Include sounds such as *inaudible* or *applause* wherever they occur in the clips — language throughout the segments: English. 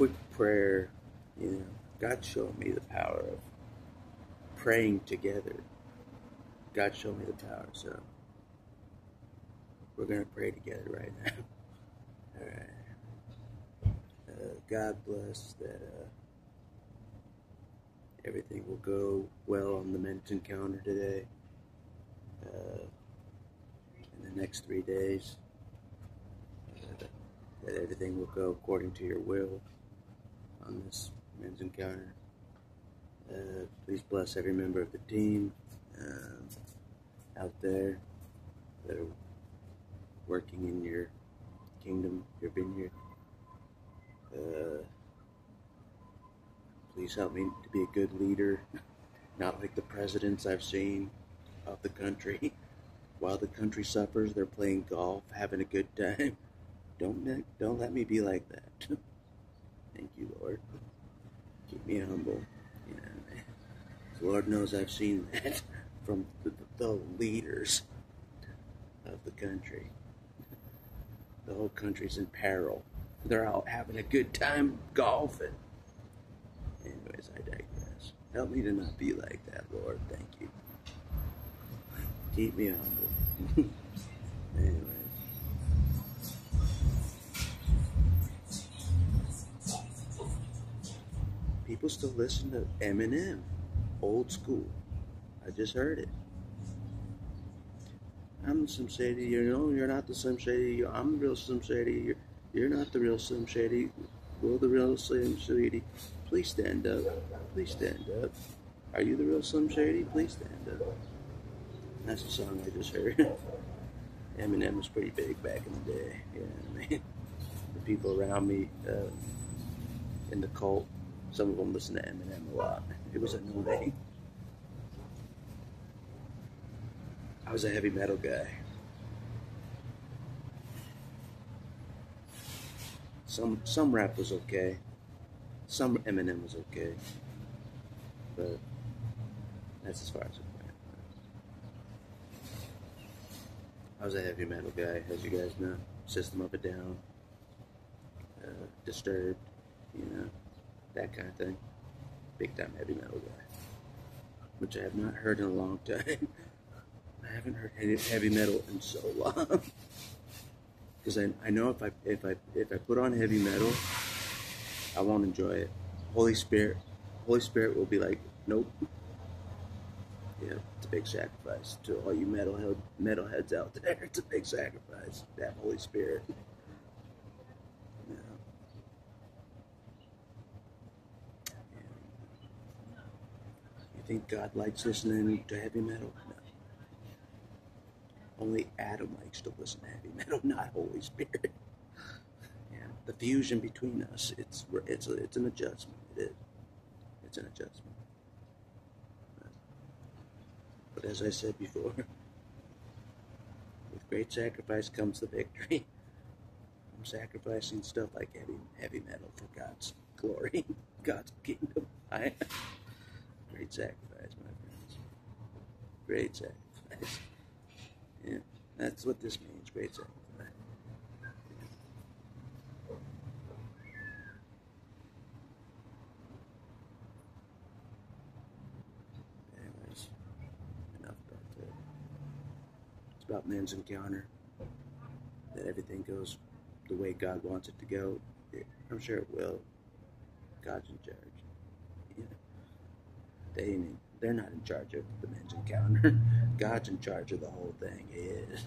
quick prayer, you know, God showed me the power of praying together. God showed me the power, so we're going to pray together right now. *laughs* All right. Uh, God bless that uh, everything will go well on the men's encounter today. Uh, in the next three days, uh, that everything will go according to your will on this men's encounter. Uh, please bless every member of the team uh, out there that are working in your kingdom, your vineyard. Uh, please help me to be a good leader, not like the presidents I've seen of the country. *laughs* While the country suffers, they're playing golf, having a good time. Don't don't let me be like that. *laughs* Thank you, Lord. Keep me humble. You Lord knows I've seen that *laughs* from the, the leaders of the country. The whole country's in peril. They're out having a good time golfing. Anyways, I digress. Help me to not be like that, Lord. Thank you. Keep me humble. *laughs* Anyways. People still listen to Eminem, old school. I just heard it. I'm Slim Shady. You know, you're not the Slim Shady. I'm the real Slim Shady. You're, you're not the real Slim Shady. We're the real Slim Shady. Please stand up. Please stand up. Are you the real Slim Shady? Please stand up. That's the song I just heard. *laughs* Eminem was pretty big back in the day. I mean? *laughs* The people around me uh, in the cult, some of them listen to Eminem a lot. It was annoying. I was a heavy metal guy. Some some rap was okay. Some Eminem was okay. But that's as far as it went. I was a heavy metal guy, as you guys know. System of a Down, uh, Disturbed, you know, that kind of thing. Big time heavy metal guy, which I have not heard in a long time. *laughs* I haven't heard any heavy metal in so long. *laughs* Because I, I know if I if I if I put on heavy metal, I won't enjoy it. Holy Spirit, Holy Spirit will be like, nope. Yeah, it's a big sacrifice to all you metalhead metalheads out there. *laughs* It's a big sacrifice. That Holy Spirit. Yeah. Yeah. You think God likes listening to heavy metal? No. Only Adam likes to listen to heavy metal, *laughs* not Holy Spirit. Yeah, the fusion between us, it's it's a, it's an adjustment. It is. It's an adjustment. But as I said before, with great sacrifice comes the victory. I'm sacrificing stuff like heavy heavy metal for God's glory, *laughs* God's kingdom. I, great sacrifice, my friends. Great sacrifice. Yeah, that's what this means. Great sacrifice. Anyways, enough about that. It's about men's encounter. That everything goes the way God wants it to go. I'm sure it will. God's in charge. They ain't, they're not in charge of the men's encounter. *laughs* God's in charge of the whole thing. He is.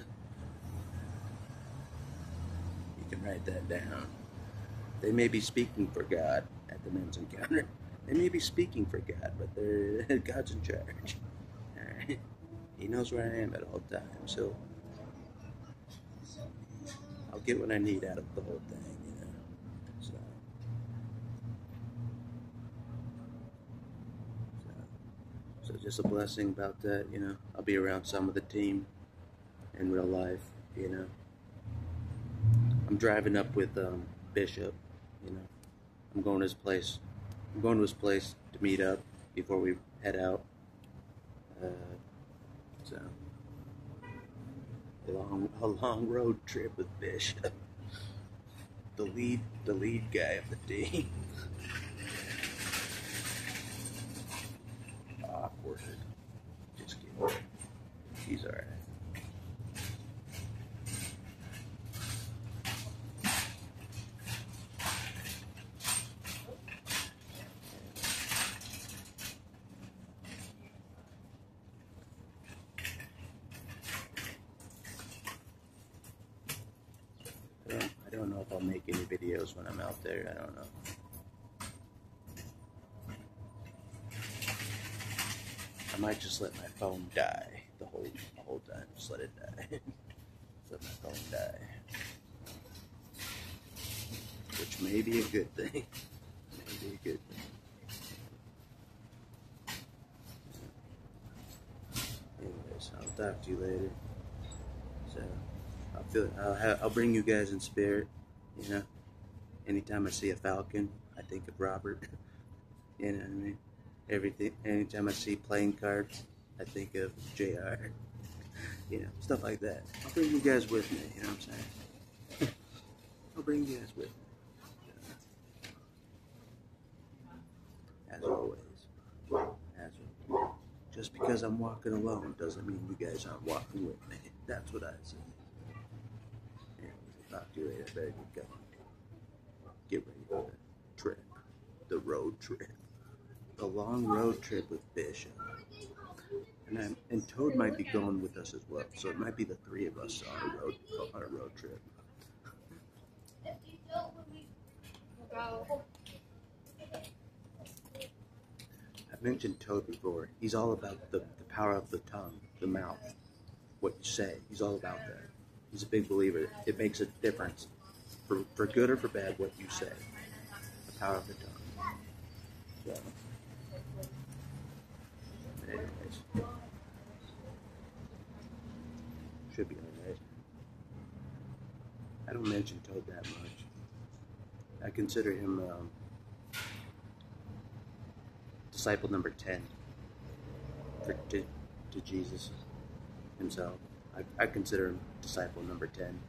You can write that down. They may be speaking for God at the men's encounter. They may be speaking for God, but they're *laughs* God's in charge. Alright. He knows where I am at all times, so I'll get what I need out of the whole thing, you know. So So just a blessing about that, you know. I'll be around some of the team in real life, you know. I'm driving up with um, Bishop, you know. I'm going to his place. I'm going to his place to meet up before we head out. Uh, so a long, a long road trip with Bishop. the lead the lead guy of the team. *laughs* Awkward. Just kidding. He's alright. I don't, know if I'll make any videos when I'm out there. I don't know. I might just let my phone die the whole the whole time. Just let it die. just *laughs* let my phone die. Which may be a good thing. *laughs* may be a good thing. Anyways, I'll talk to you later. So. I'll feel I'll, have, I'll bring you guys in spirit. You know, anytime I see a falcon, I think of Robert. *laughs* you know what I mean? Everything. Anytime I see playing cards, I think of Jr. *laughs* you know, stuff like that. I'll bring you guys with me. You know what I'm saying? *laughs* I'll bring you guys with me. As always. As always. Just because I'm walking alone doesn't mean you guys aren't walking with me. That's what I say. To you later. Better get going. Get ready for the trip. The road trip. The long road trip with Bishop. And I'm, and Toad might be going with us as well. So it might be the three of us on a road on a road trip. I've mentioned Toad before. He's all about the, the power of the tongue, the mouth, what you say. He's all about that. He's a big believer. It makes a difference, for, for good or for bad, what you say. The power of the tongue. So, anyways, should be alright. I don't mention Toad that much. I consider him um, disciple number 10 for, to, to Jesus himself. I, I consider him disciple number 10.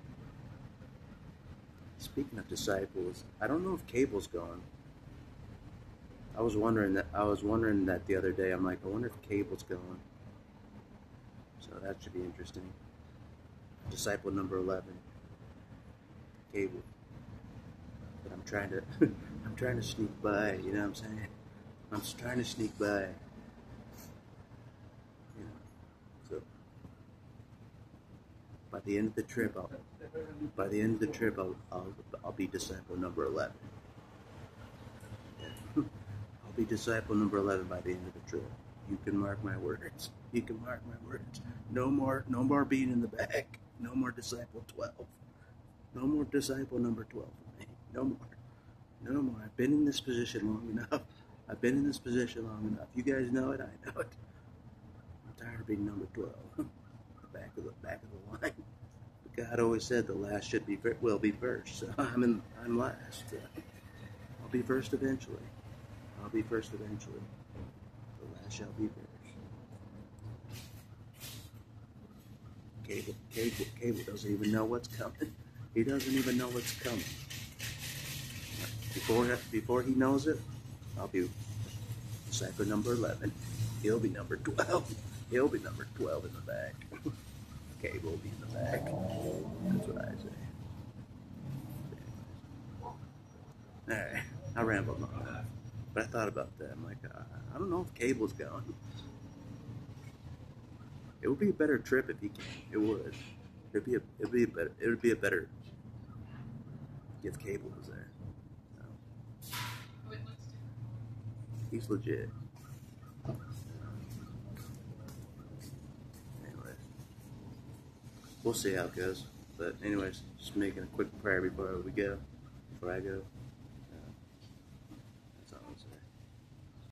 Speaking of disciples, I don't know if Cable's gone. I was wondering that I was wondering that the other day. I'm like, I wonder if Cable's gone. So that should be interesting. Disciple number 11. Cable. But I'm trying to *laughs* I'm trying to sneak by, you know what I'm saying? I'm trying to sneak by. You know. So by the end of the trip, I'll, by the end of the trip, I'll, I'll, I'll be disciple number 11. *laughs* I'll be disciple number 11 by the end of the trip. You can mark my words. You can mark my words. No more, no more being in the back. No more disciple 12. No more disciple number 12 for me. No more. No more. I've been in this position long enough. I've been in this position long enough. You guys know it. I know it. I'm tired of being number 12. *laughs* back of the back of the line. *laughs* God always said the last should be will be first. So *laughs* I'm in, I'm last. Uh, I'll be first eventually. I'll be first eventually. The last shall be first. Cable, Cable, Cable doesn't even know what's coming. He doesn't even know what's coming. Before before he knows it, I'll be cypher number eleven. He'll be number twelve. He'll be number twelve in the back. Cable be in the back. That's what I say. Alright, I rambled on. But I thought about that. I'm like, uh, I don't know if Cable's gone. It would be a better trip if he came. It would. It'd be a. It'd be a better. It would be a better if Cable was there. So, he's legit. Anyways, we'll see how it goes. But anyways, just making a quick prayer before we go. Before I go.